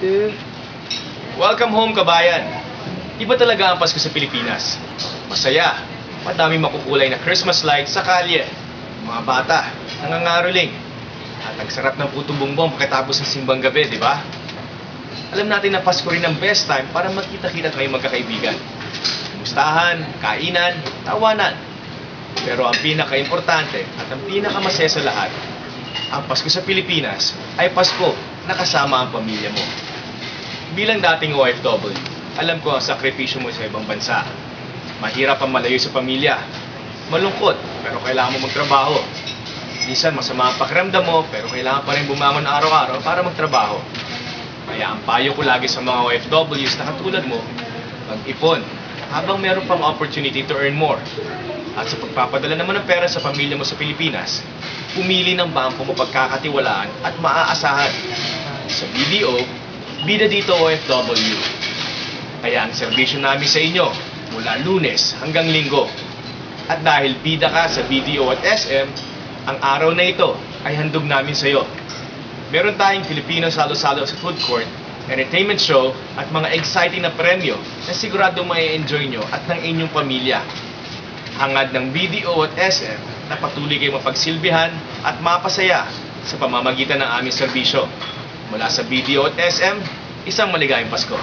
two. Welcome home, kabayan! Iba talaga ang Pasko sa Pilipinas. Masaya, madami makukulay na Christmas lights sa kalye. Mga bata, nangangaroling. At ang sarap ng puto bongbong pagkatapos ng simbang gabi, di ba? Alam natin na Pasko rin ang best time para magkita-kita kayong magkakaibigan. Mustahan, kainan, tawanan. Pero ang pinaka-importante at ang pinakamasaya sa lahat, ang Pasko sa Pilipinas ay Pasko na kasama ang pamilya mo. Bilang dating OFW, alam ko ang sakripisyo mo sa ibang bansa. Mahirap ang malayo sa pamilya. Malungkot, pero kailangan mo magtrabaho. Minsan masama ang pakiramdam mo, pero kailangan pa rin bumangon araw-araw para magtrabaho. Kaya ang payo ko lagi sa mga OFWs na katulad mo, mag-ipon habang meron pang opportunity to earn more. At sa pagpapadala naman ng pera sa pamilya mo sa Pilipinas, pumili ng bangko mo pagkakatiwalaan at maaasahan. Sa BDO, bida dito OFW. Kaya ang serbisyo namin sa inyo mula lunes hanggang linggo. At dahil bida ka sa BDO at SM, ang araw na ito ay handog namin sa iyo. Meron tayong Filipino salo-salo sa food court, entertainment show at mga exciting na premyo na sigurado may enjoy nyo at ng inyong pamilya. Hangad ng BDO at SM na patuloy kayong mapagsilbihan at mapasaya sa pamamagitan ng aming serbisyo. Mula sa BDO at SM, isang maligayang Pasko.